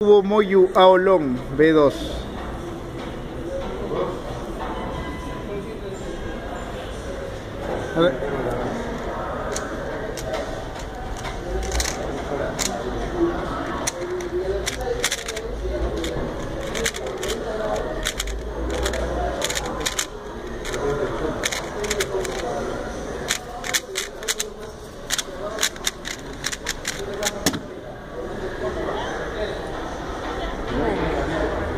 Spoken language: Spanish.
Hubo Moyu Aolong B2. A ver.